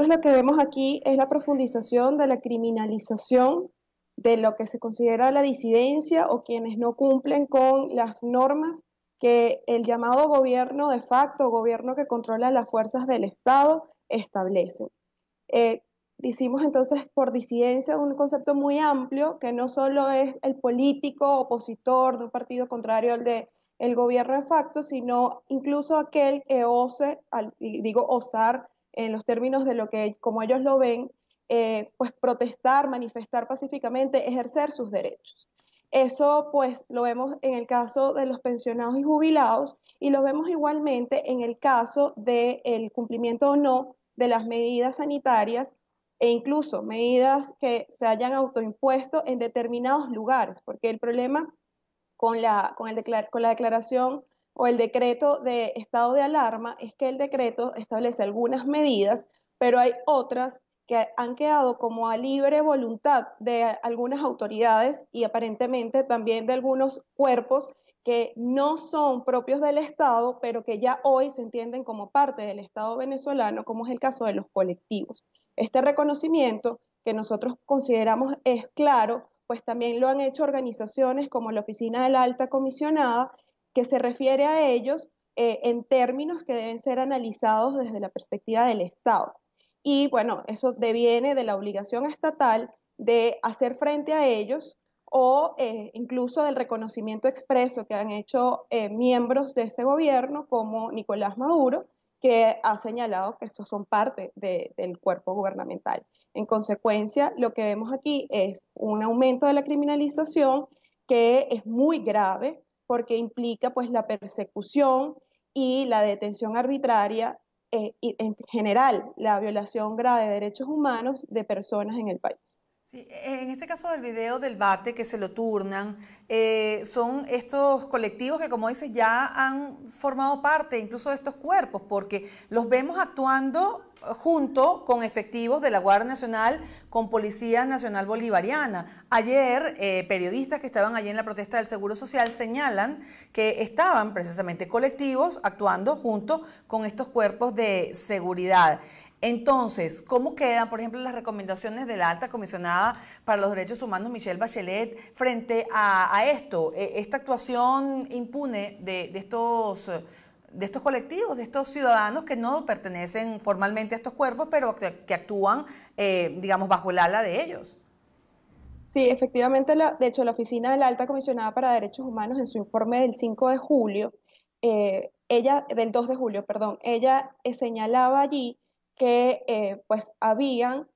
nosotros lo que vemos aquí es la profundización de la criminalización de lo que se considera la disidencia o quienes no cumplen con las normas que el llamado gobierno de facto, gobierno que controla las fuerzas del Estado, establece. Eh, decimos entonces por disidencia un concepto muy amplio que no solo es el político opositor de un partido contrario al de el gobierno de facto, sino incluso aquel que ose, digo osar en los términos de lo que como ellos lo ven, eh, pues protestar, manifestar pacíficamente, ejercer sus derechos. Eso pues lo vemos en el caso de los pensionados y jubilados y lo vemos igualmente en el caso del cumplimiento o no de las medidas sanitarias e incluso medidas que se hayan autoimpuesto en determinados lugares, porque el problema con la, con, el con la declaración o el decreto de estado de alarma es que el decreto establece algunas medidas, pero hay otras que han quedado como a libre voluntad de algunas autoridades y aparentemente también de algunos cuerpos que no son propios del Estado, pero que ya hoy se entienden como parte del Estado venezolano, como es el caso de los colectivos. Este reconocimiento que nosotros consideramos es claro, pues también lo han hecho organizaciones como la Oficina de la Alta Comisionada, que se refiere a ellos eh, en términos que deben ser analizados desde la perspectiva del Estado. Y bueno, eso deviene de la obligación estatal de hacer frente a ellos o eh, incluso del reconocimiento expreso que han hecho eh, miembros de ese gobierno como Nicolás Maduro, que ha señalado que estos son parte del cuerpo gubernamental. En consecuencia, lo que vemos aquí es un aumento de la criminalización que es muy grave porque implica pues la persecución y la detención arbitraria eh, y en general la violación grave de derechos humanos de personas en el país. Sí, en este caso del video del Bate que se lo turnan, eh, son estos colectivos que, como dices, ya han formado parte incluso de estos cuerpos, porque los vemos actuando junto con efectivos de la Guardia Nacional, con Policía Nacional Bolivariana. Ayer, eh, periodistas que estaban allí en la protesta del Seguro Social señalan que estaban precisamente colectivos actuando junto con estos cuerpos de seguridad. Entonces, ¿cómo quedan, por ejemplo, las recomendaciones de la alta comisionada para los derechos humanos, Michelle Bachelet, frente a, esto, e, esta actuación impune de, estos, de estos colectivos, de estos ciudadanos que no pertenecen formalmente a estos cuerpos, pero que, actúan, eh, digamos, bajo el ala de ellos? Sí, efectivamente, de hecho, la Oficina de la Alta Comisionada para Derechos Humanos, en su informe del 5 de julio, eh, ella, del 2 de julio, perdón, ella eh, señalaba allí que eh, pues habían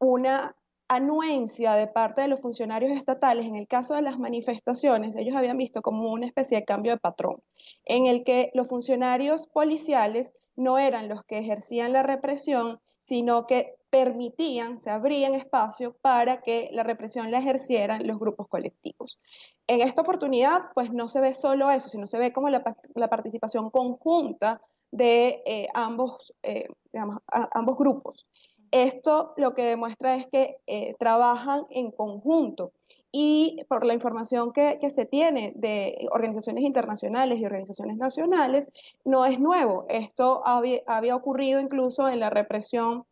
una anuencia de parte de los funcionarios estatales en el caso de las manifestaciones, ellos habían visto como una especie de cambio de patrón, en el que los funcionarios policiales no eran los que ejercían la represión, sino que permitían, se abrían espacio para que la represión la ejercieran los grupos colectivos. En esta oportunidad, pues no se ve solo eso, sino se ve como la, la participación conjunta de eh, ambos, eh, ambos grupos. Esto lo que demuestra es que eh, trabajan en conjunto y por la información que, se tiene de organizaciones internacionales y organizaciones nacionales, no es nuevo. Esto había, había ocurrido incluso en la represión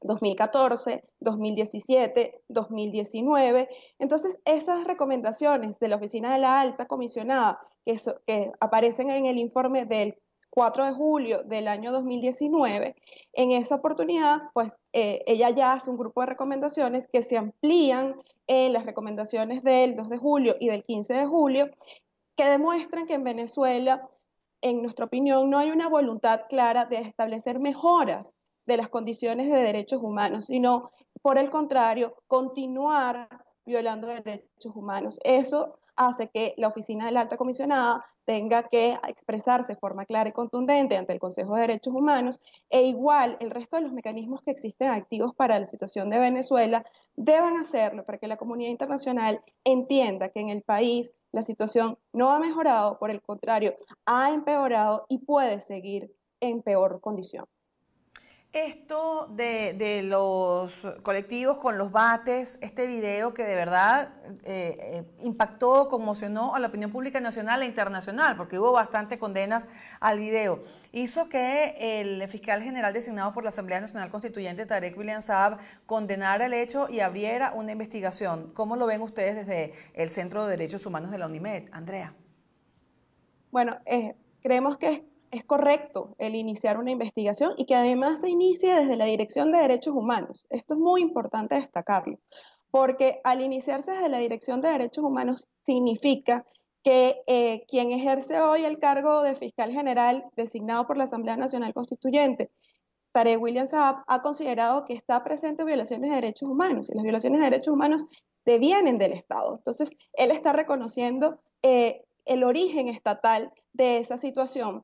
2014, 2017, 2019. Entonces, esas recomendaciones de la Oficina de la Alta Comisionada que, que aparecen en el informe del 4 de julio del año 2019, en esa oportunidad, pues eh, ella ya hace un grupo de recomendaciones que se amplían en las recomendaciones del 2 de julio y del 15 de julio, que demuestran que en Venezuela, en nuestra opinión, no hay una voluntad clara de establecer mejoras de las condiciones de derechos humanos, sino, por el contrario, continuar violando derechos humanos. Eso hace que la oficina de la alta comisionada tenga que expresarse de forma clara y contundente ante el Consejo de Derechos Humanos e igual el resto de los mecanismos que existen activos para la situación de Venezuela deban hacerlo para que la comunidad internacional entienda que en el país la situación no ha mejorado, por el contrario, ha empeorado y puede seguir en peor condición. Esto de, los colectivos con los bates, este video que de verdad eh, eh, impactó, conmocionó a la opinión pública nacional e internacional, porque hubo bastantes condenas al video, hizo que el fiscal general designado por la Asamblea Nacional Constituyente, Tarek William Saab, condenara el hecho y abriera una investigación. ¿Cómo lo ven ustedes desde el Centro de Derechos Humanos de la UNIMED? Andrea. Bueno, eh, creemos que es correcto el iniciar una investigación y que además se inicie desde la Dirección de Derechos Humanos. Esto es muy importante destacarlo, porque al iniciarse desde la Dirección de Derechos Humanos significa que eh, quien ejerce hoy el cargo de fiscal general designado por la Asamblea Nacional Constituyente, Tarek William Saab, ha considerado que está presente violaciones de derechos humanos y las violaciones de derechos humanos devienen del Estado. Entonces, él está reconociendo eh, el origen estatal de esa situación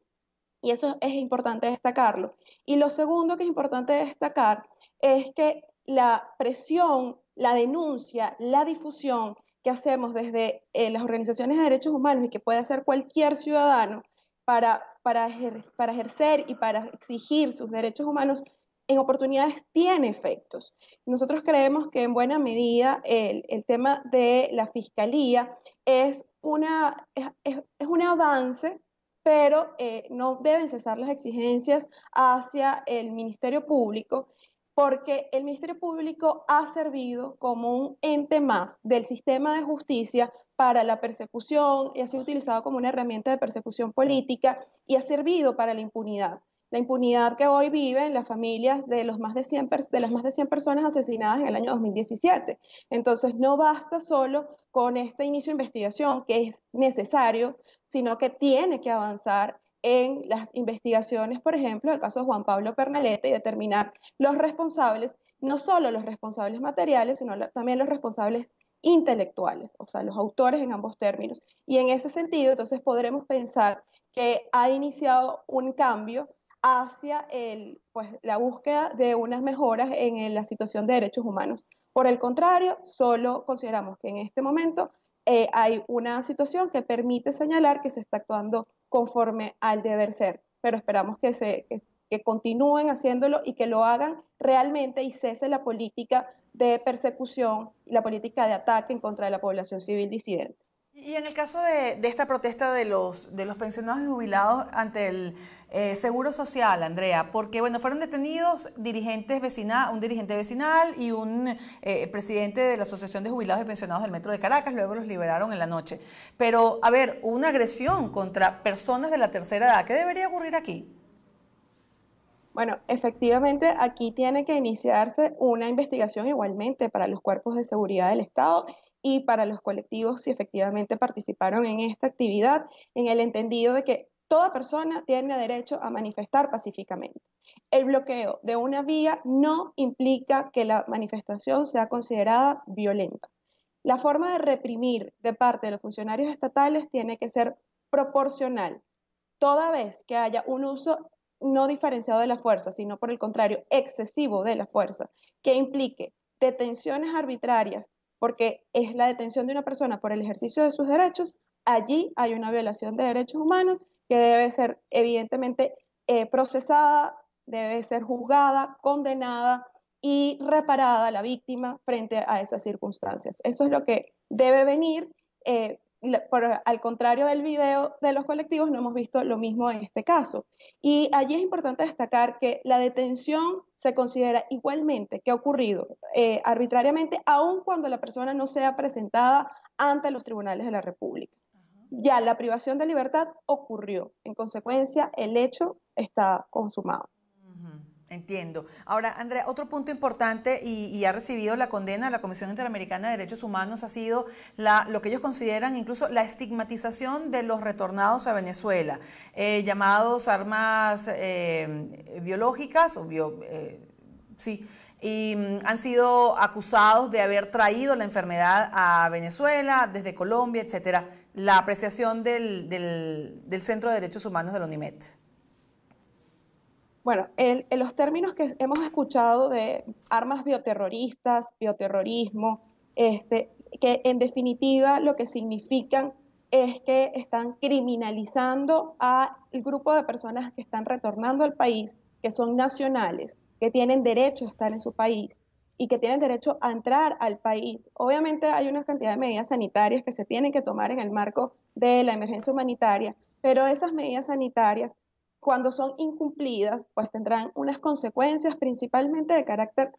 y eso es importante destacarlo. Y lo segundo que es importante destacar es que la presión, la denuncia, la difusión que hacemos desde eh, las organizaciones de derechos humanos y que puede hacer cualquier ciudadano para, para, para ejercer y para exigir sus derechos humanos en oportunidades tiene efectos. Nosotros creemos que en buena medida el, el tema de la fiscalía es, una, es, es un avance pero eh, no deben cesar las exigencias hacia el Ministerio Público porque el Ministerio Público ha servido como un ente más del sistema de justicia para la persecución y ha sido utilizado como una herramienta de persecución política y ha servido para la impunidad. La impunidad que hoy viven las familias de, los más de, 100 de las más de 100 personas asesinadas en el año 2017. Entonces, no basta solo con este inicio de investigación, que es necesario, sino que tiene que avanzar en las investigaciones, por ejemplo, el caso de Juan Pablo Pernalete y determinar los responsables, no solo los responsables materiales, sino también los responsables intelectuales, o sea, los autores en ambos términos. Y en ese sentido, entonces podremos pensar que ha iniciado un cambio hacia el, pues, la búsqueda de unas mejoras en la situación de derechos humanos. Por el contrario, solo consideramos que en este momento eh, hay una situación que permite señalar que se está actuando conforme al deber ser, pero esperamos que, se, que, continúen haciéndolo y que lo hagan realmente y cese la política de persecución y la política de ataque en contra de la población civil disidente. Y en el caso de, esta protesta de los, de los pensionados y jubilados ante el eh, Seguro Social, Andrea, porque bueno, fueron detenidos dirigentes vecinal, un dirigente vecinal y un eh, presidente de la Asociación de Jubilados y Pensionados del Metro de Caracas, luego los liberaron en la noche. Pero, a ver, una agresión contra personas de la tercera edad, ¿qué debería ocurrir aquí? Bueno, efectivamente aquí tiene que iniciarse una investigación igualmente para los cuerpos de seguridad del Estado y para los colectivos si efectivamente participaron en esta actividad, en el entendido de que toda persona tiene derecho a manifestar pacíficamente. El bloqueo de una vía no implica que la manifestación sea considerada violenta. La forma de reprimir de parte de los funcionarios estatales tiene que ser proporcional. Toda vez que haya un uso no diferenciado de la fuerza, sino por el contrario, excesivo de la fuerza, que implique detenciones arbitrarias porque es la detención de una persona por el ejercicio de sus derechos, allí hay una violación de derechos humanos que debe ser evidentemente eh, procesada, debe ser juzgada, condenada y reparada la víctima frente a esas circunstancias. Eso es lo que debe venir. Eh, al contrario del video de los colectivos, no hemos visto lo mismo en este caso. Y allí es importante destacar que la detención se considera igualmente que ha ocurrido eh, arbitrariamente, aun cuando la persona no sea presentada ante los tribunales de la República. Ya la privación de libertad ocurrió. En consecuencia, el hecho está consumado. Entiendo. Ahora, Andrea, otro punto importante y, ha recibido la condena de la Comisión Interamericana de Derechos Humanos ha sido la, lo que ellos consideran incluso la estigmatización de los retornados a Venezuela, eh, llamados armas eh, biológicas o bio, eh, sí, y mm, han sido acusados de haber traído la enfermedad a Venezuela desde Colombia, etcétera. La apreciación del, del, del Centro de Derechos Humanos de la UNIMED. Bueno, el, los términos que hemos escuchado de armas bioterroristas, bioterrorismo, este, que en definitiva lo que significan es que están criminalizando al grupo de personas que están retornando al país, que son nacionales, que tienen derecho a estar en su país y que tienen derecho a entrar al país. Obviamente hay una cantidad de medidas sanitarias que se tienen que tomar en el marco de la emergencia humanitaria, pero esas medidas sanitarias cuando son incumplidas, pues tendrán unas consecuencias principalmente de carácter